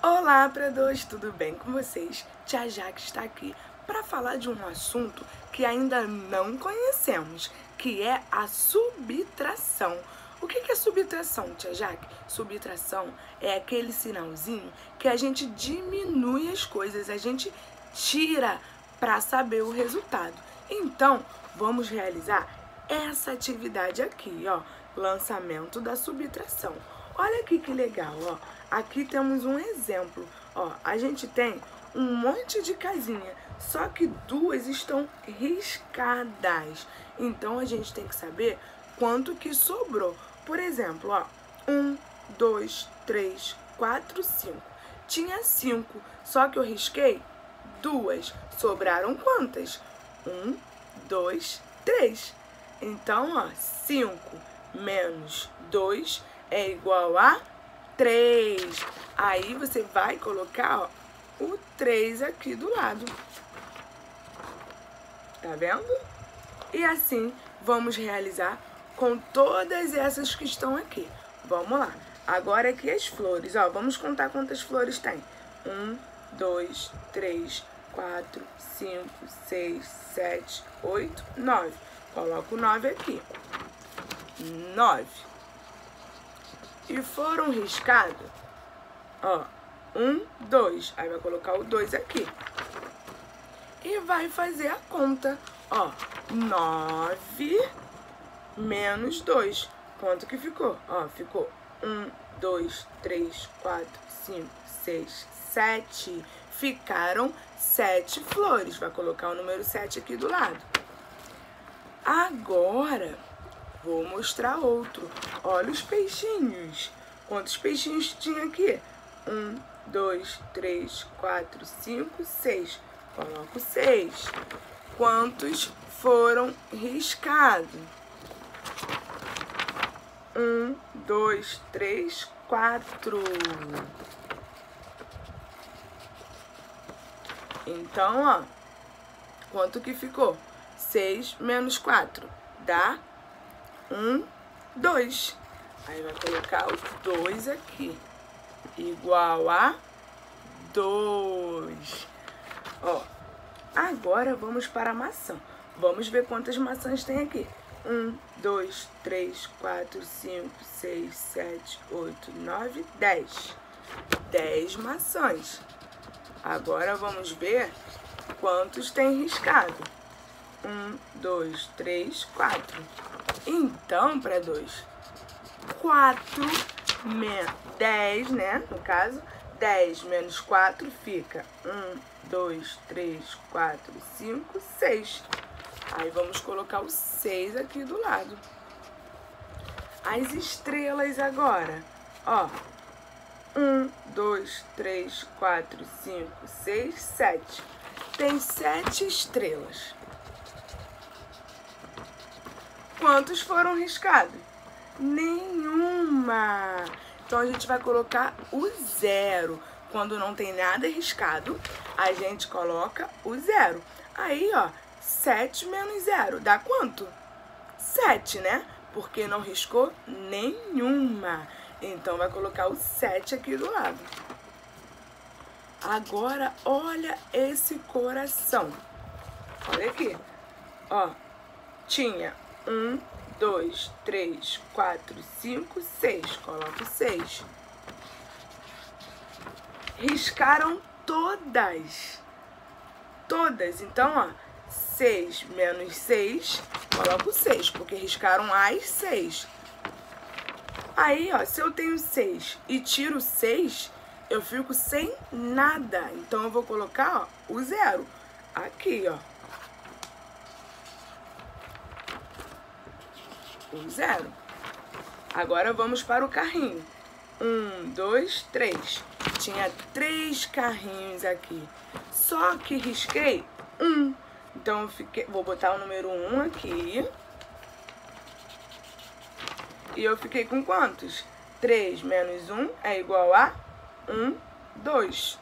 Olá, predadores, tudo bem com vocês? Tia Jaque está aqui para falar de um assunto que ainda não conhecemos, que é a subtração. O que é subtração, Tia Jaque? Subtração é aquele sinalzinho que a gente diminui as coisas, a gente tira para saber o resultado. Então, vamos realizar essa atividade aqui, ó, lançamento da subtração. Olha aqui que legal, ó. Aqui temos um exemplo. Ó, a gente tem um monte de casinha, só que duas estão riscadas. Então a gente tem que saber quanto que sobrou. Por exemplo, ó, um, dois, três, quatro, cinco. Tinha cinco, só que eu risquei duas. Sobraram quantas? Um, dois, três. Então, ó, cinco menos dois é igual a 3. Aí você vai colocar ó, o 3 aqui do lado. Tá vendo? E assim vamos realizar com todas essas que estão aqui. Vamos lá. Agora aqui as flores, ó. Vamos contar quantas flores tem. Um, dois, três, quatro, cinco, seis, sete, oito, nove. Coloco nove aqui. Nove e foram riscados, ó, um, dois. Aí vai colocar o dois aqui. E vai fazer a conta, ó, nove menos dois. Quanto que ficou? Ó, ficou um, dois, três, quatro, cinco, seis, sete. Ficaram sete flores. Vai colocar o número sete aqui do lado. Agora, Vou mostrar outro. Olha os peixinhos. Quantos peixinhos tinha aqui? Um, dois, três, quatro, cinco, seis. Coloco seis. Quantos foram riscados? Um, dois, três, quatro. Então, ó, quanto que ficou? Seis menos quatro dá um, dois. Aí vai colocar os dois aqui. Igual a dois. Ó, agora vamos para a maçã. Vamos ver quantas maçãs tem aqui. Um, dois, três, quatro, cinco, seis, sete, oito, nove, dez. Dez maçãs. Agora vamos ver quantos tem riscado. Um, dois, três, quatro. Então, para dois, quatro, dez, né? No caso, dez menos quatro fica um, dois, três, quatro, cinco, seis. Aí vamos colocar o seis aqui do lado. As estrelas agora, ó. Um, dois, três, quatro, cinco, seis, sete. Tem sete estrelas. Quantos foram riscados? Nenhuma. Então a gente vai colocar o zero. Quando não tem nada riscado, a gente coloca o zero. Aí, ó, 7 menos zero dá quanto? 7, né? Porque não riscou nenhuma. Então vai colocar o 7 aqui do lado. Agora, olha esse coração. Olha aqui. Ó, tinha um, dois, três, quatro, cinco, seis. Coloco seis. Riscaram todas. Todas. Então, ó, seis menos seis, coloco seis, porque riscaram as seis. Aí, ó, se eu tenho seis e tiro seis, eu fico sem nada. Então, eu vou colocar, ó, o zero. Aqui, ó. Zero. Agora vamos para o carrinho. Um, dois, três. Tinha três carrinhos aqui. Só que risquei um. Então, fiquei, vou botar o número um aqui. E eu fiquei com quantos? 3 menos 1 é igual a 1, 2.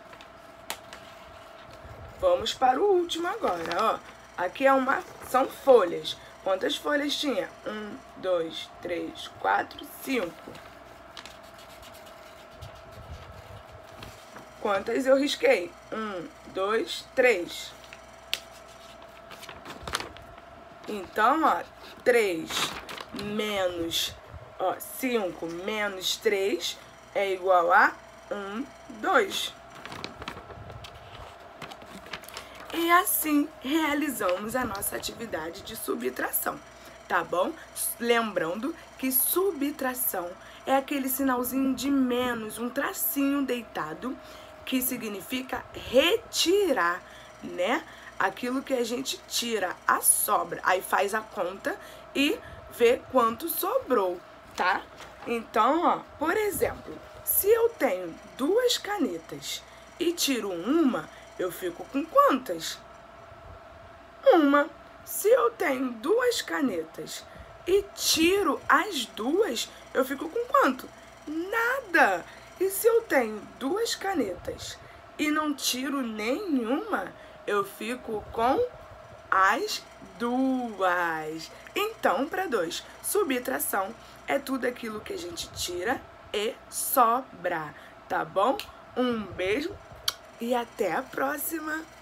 Vamos para o último agora, ó. Aqui é uma, são folhas. Quantas folhas tinha? Um, dois, três, quatro, cinco. Quantas eu risquei? Um, dois, três. Então, ó, três menos, ó, cinco menos três é igual a um, dois. E assim realizamos a nossa atividade de subtração, tá bom? Lembrando que subtração é aquele sinalzinho de menos, um tracinho deitado, que significa retirar, né? Aquilo que a gente tira, a sobra. Aí faz a conta e vê quanto sobrou, tá? Então, ó, por exemplo, se eu tenho duas canetas e tiro uma, eu fico com quantas? Uma. Se eu tenho duas canetas e tiro as duas, eu fico com quanto? Nada. E se eu tenho duas canetas e não tiro nenhuma, eu fico com as duas. Então, para dois, subtração é tudo aquilo que a gente tira e sobra, tá bom? Um beijo e até a próxima!